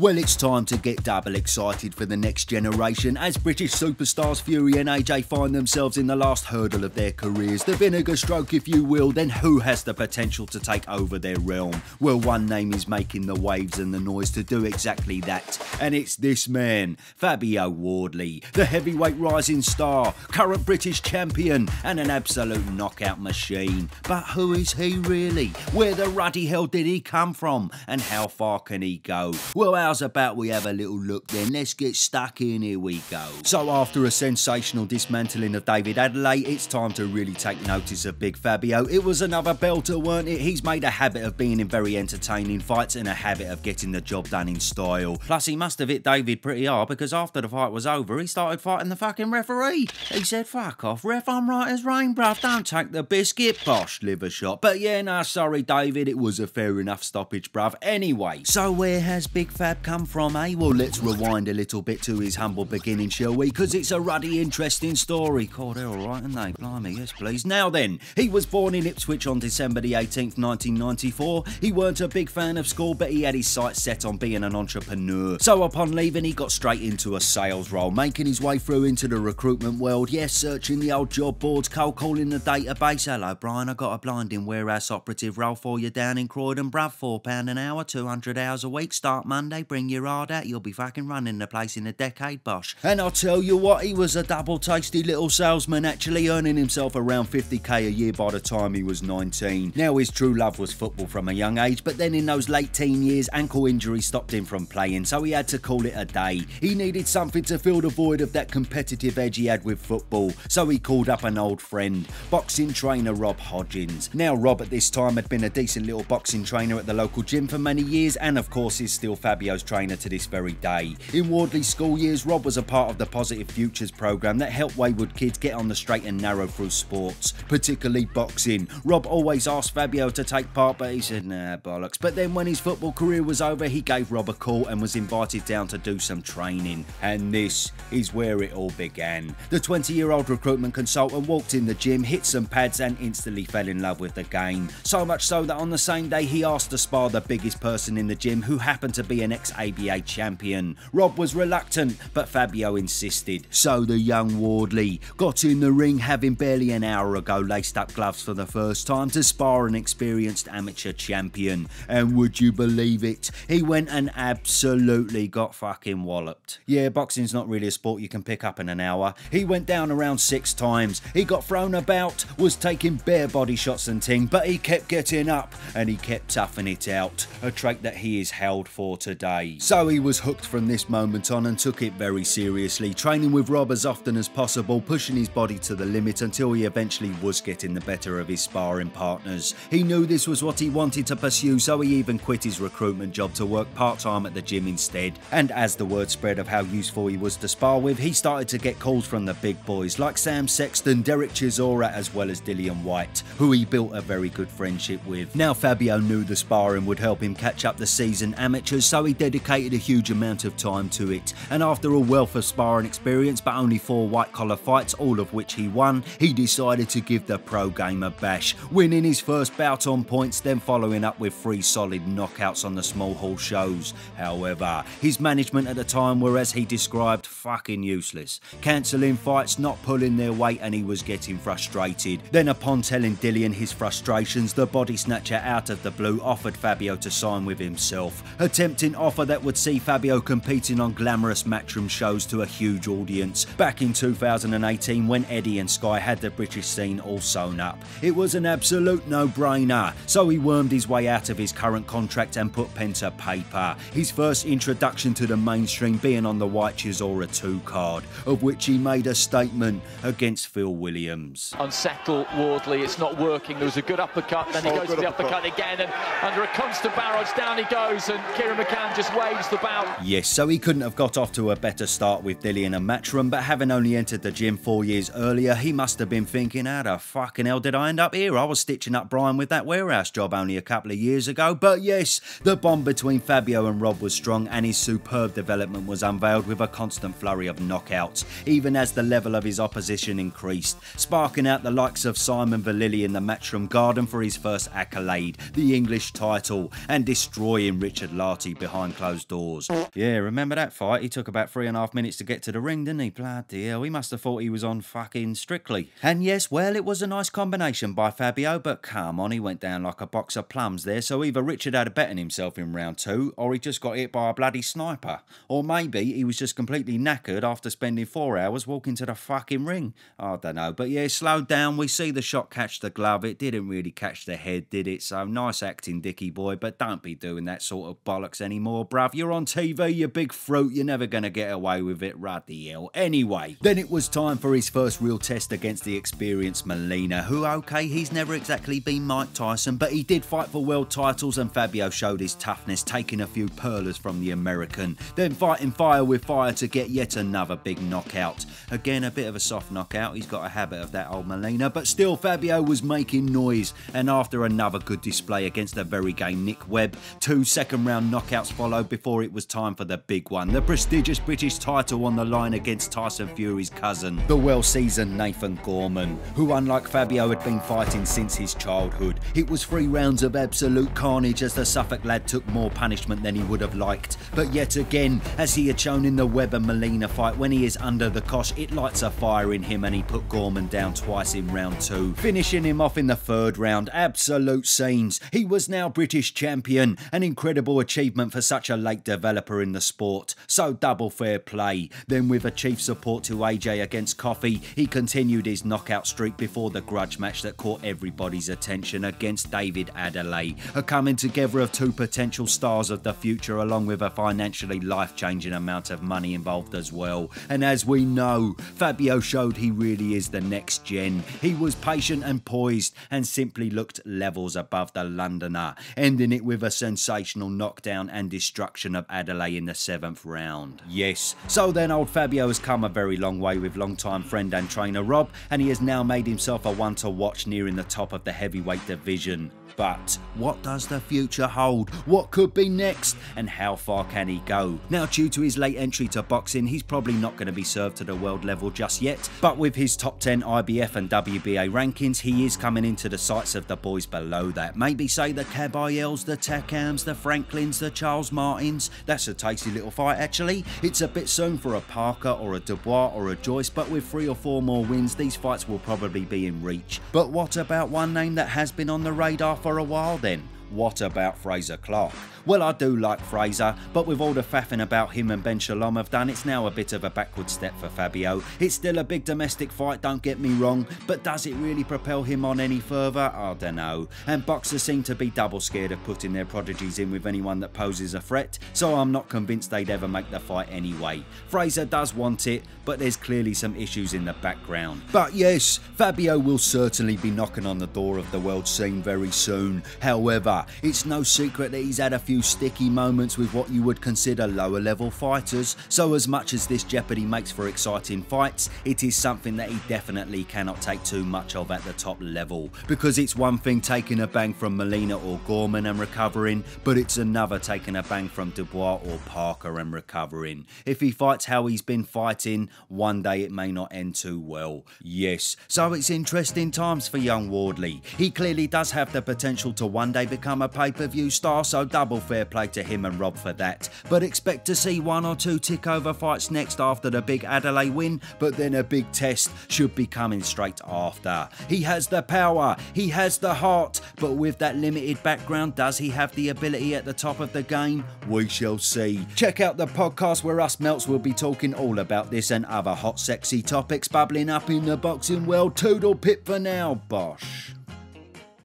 Well, it's time to get double excited for the next generation as British superstars Fury and AJ find themselves in the last hurdle of their careers. The vinegar stroke, if you will, then who has the potential to take over their realm? Well, one name is making the waves and the noise to do exactly that, and it's this man, Fabio Wardley, the heavyweight rising star, current British champion, and an absolute knockout machine. But who is he really? Where the ruddy hell did he come from? And how far can he go? Well, how's about we have a little look then? Let's get stuck in, here we go. So after a sensational dismantling of David Adeleye, it's time to really take notice of Big Fabio. It was another belter, weren't it? He's made a habit of being in very entertaining fights and a habit of getting the job done in style. Plus he must have hit David pretty hard because after the fight was over, he started fighting the fucking referee. He said, fuck off, ref, I'm right as rain, bruv, don't take the biscuit, bosh, liver shot. But yeah, nah, sorry David, it was a fair enough stoppage, bruv. Anyway, so where has Big Fab come from, eh? Well, let's rewind a little bit to his humble beginning, shall we? Because it's a ruddy, interesting story. God, they're all right, aren't they? Blimey, yes, please. Now then, he was born in Ipswich on December the 18th, 1994. He weren't a big fan of school, but he had his sights set on being an entrepreneur. So upon leaving, he got straight into a sales role, making his way through into the recruitment world. Yes, searching the old job boards, cold calling the database. Hello, Brian, I got a blinding warehouse operative role for you down in Croydon, bruv. £4 an hour, 200 hours a week, start Monday, bring your hard out, you'll be fucking running the place in a decade, Bosh. And I'll tell you what, he was a double tasty little salesman, actually earning himself around 50k a year by the time he was 19. Now his true love was football from a young age, but then in those late teen years, ankle injury stopped him from playing, so he had to call it a day. He needed something to fill the void of that competitive edge he had with football, so he called up an old friend, boxing trainer Rob Hodgins. Now Rob at this time had been a decent little boxing trainer at the local gym for many years, and of course is still Fabio's trainer to this very day. In Wardley's school years, Rob was a part of the Positive Futures program that helped wayward kids get on the straight and narrow through sports, particularly boxing. Rob always asked Fabio to take part, but he said, nah, bollocks. But then when his football career was over, he gave Rob a call and was invited down to do some training. And this is where it all began. The 20 year old recruitment consultant walked in the gym, hit some pads, and instantly fell in love with the game. So much so that on the same day, he asked to spar the biggest person in the gym who happened to be an ABA champion. Rob was reluctant, but Fabio insisted. So the young Wardley got in the ring, having barely an hour ago laced up gloves for the first time to spar an experienced amateur champion. And would you believe it? He went and absolutely got fucking walloped. Yeah, boxing's not really a sport you can pick up in an hour. He went down around six times. He got thrown about, was taking bare body shots and ting, but he kept getting up and he kept toughing it out. A trait that he is held for today. So he was hooked from this moment on and took it very seriously, training with Rob as often as possible, pushing his body to the limit until he eventually was getting the better of his sparring partners. He knew this was what he wanted to pursue, so he even quit his recruitment job to work part time at the gym instead. And as the word spread of how useful he was to spar with, he started to get calls from the big boys like Sam Sexton, Derek Chisora, as well as Dillian Whyte, who he built a very good friendship with. Now Fabio knew the sparring would help him catch up the seasoned amateurs, so he dedicated a huge amount of time to it. And after a wealth of sparring experience, but only four white collar fights, all of which he won, he decided to give the pro game a bash, winning his first bout on points, then following up with three solid knockouts on the small hall shows. However, his management at the time were, as he described, fucking useless, cancelling fights, not pulling their weight, and he was getting frustrated. Then, upon telling Dillian his frustrations, the body snatcher out of the blue offered Fabio to sign with himself, attempting tempting offer that would see Fabio competing on glamorous matchroom shows to a huge audience. Back in 2018, when Eddie and Sky had the British scene all sewn up, it was an absolute no-brainer. So he wormed his way out of his current contract and put pen to paper. His first introduction to the mainstream being on the Whyte Chisora 2 card, of which he made a statement against Phil Williams. Unsettle Wardley, it's not working. There was a good uppercut, then he oh, goes for the uppercut again, and under a constant barrage, down he goes, and Kieran McCann just waves the bout. Yes, so he couldn't have got off to a better start with Dillian and Matchroom, but having only entered the gym four years earlier, he must have been thinking, how the fucking hell did I end up here? I was stitching up Brian with that warehouse job only a couple of years ago. But yes, the bond between Fabio and Rob was strong, and his superb development was unveiled with a constant flurry of knockouts, even as the level of his opposition increased, sparking out the likes of Simon Vallily in the Matchroom Garden for his first accolade, the English title, and destroying Richard Lartey behind behind closed doors. Yeah, remember that fight? He took about three and a half minutes to get to the ring, didn't he? Bloody hell, he must have thought he was on fucking Strictly. And yes, well, it was a nice combination by Fabio, but come on, he went down like a box of plums there, so either Richard had a bet on himself in round two, or he just got hit by a bloody sniper. Or maybe he was just completely knackered after spending four hours walking to the fucking ring. I don't know, but yeah, slowed down, we see the shot catch the glove, it didn't really catch the head, did it? So nice acting, Dicky boy, but don't be doing that sort of bollocks anymore, bruv. You're on TV, you big fruit, you're never gonna get away with it, ruddy hell. Anyway, then it was time for his first real test against the experienced Molina, who, okay, he's never exactly been Mike Tyson, but he did fight for world titles and Fabio showed his toughness, taking a few pearlers from the American, then fighting fire with fire to get yet another big knockout. Again, a bit of a soft knockout, he's got a habit of that old Molina, but still Fabio was making noise, and after another good display against the very gay Nick Webb, two second round knockouts followed before it was time for the big one, the prestigious British title on the line against Tyson Fury's cousin, the well seasoned Nathan Gorman, who unlike Fabio had been fighting since his childhood. It was three rounds of absolute carnage as the Suffolk lad took more punishment than he would have liked, but yet again, as he had shown in the and Molina fight, when he is under the cosh, it lights a fire in him and he put Gorman down twice in round two, finishing him off in the third round. Absolute scenes. He was now British champion, an incredible achievement for such a late developer in the sport. So double fair play. Then with a chief support to AJ against Coffie, he continued his knockout streak before the grudge match that caught everybody's attention against David Adeleye, a coming together of two potential stars of the future along with a financially life-changing amount of money involved as well. And as we know, Fabio showed he really is the next gen. He was patient and poised and simply looked levels above the Londoner, ending it with a sensational knockdown and destruction of Adeleye in the seventh round. Yes, so then old Fabio has come a very long way with long-time friend and trainer Rob, and he has now made himself a one to watch nearing the top of the heavyweight division. But what does the future hold? What could be next? And how far can he go? Now, due to his late entry to boxing, he's probably not going to be served to the world level just yet. But with his top 10 IBF and WBA rankings, he is coming into the sights of the boys below that. Maybe say the Kabayels, the Takams, the Franklins, the Charles Martins. That's a tasty little fight, actually. It's a bit soon for a Parker or a Dubois or a Joyce, but with three or four more wins, these fights will probably be in reach. But what about one name that has been on the radar for a while then? What about Frazer Clarke? Well, I do like Frazer, but with all the faffing about him and Ben Shalom have done, it's now a bit of a backward step for Fabio. It's still a big domestic fight, don't get me wrong, but does it really propel him on any further? I don't know. And boxers seem to be double scared of putting their prodigies in with anyone that poses a threat, so I'm not convinced they'd ever make the fight anyway. Frazer does want it, but there's clearly some issues in the background. But yes, Fabio will certainly be knocking on the door of the world scene very soon. However, it's no secret that he's had a few sticky moments with what you would consider lower level fighters, so as much as this jeopardy makes for exciting fights, it is something that he definitely cannot take too much of at the top level, because it's one thing taking a bang from Molina or Gorman and recovering, but it's another taking a bang from Dubois or Parker and recovering. If he fights how he's been fighting, one day it may not end too well. Yes, so it's interesting times for young Wardley. He clearly does have the potential to one day become a pay-per-view star, so double fair play to him and Rob for that. But expect to see one or two tick over fights next after the big Adeleye win, but then a big test should be coming straight after. He has the power, he has the heart, but with that limited background, does he have the ability at the top of the game? We shall see. Check out the podcast where us melts will be talking all about this and other hot sexy topics bubbling up in the boxing world. Toodle pip for now, Bosh.